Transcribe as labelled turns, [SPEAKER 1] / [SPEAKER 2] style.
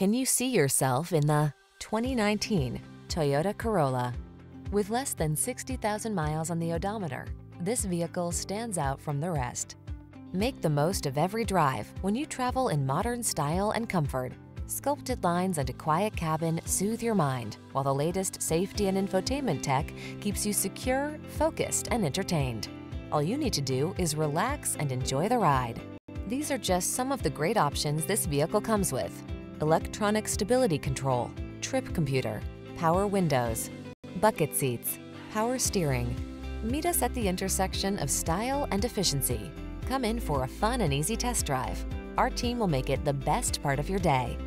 [SPEAKER 1] Can you see yourself in the 2019 Toyota Corolla? With less than 60,000 miles on the odometer, this vehicle stands out from the rest. Make the most of every drive when you travel in modern style and comfort. Sculpted lines and a quiet cabin soothe your mind, while the latest safety and infotainment tech keeps you secure, focused, and entertained. All you need to do is relax and enjoy the ride. These are just some of the great options this vehicle comes with. Electronic stability control, trip computer, power windows, bucket seats, power steering. Meet us at the intersection of style and efficiency. Come in for a fun and easy test drive. Our team will make it the best part of your day.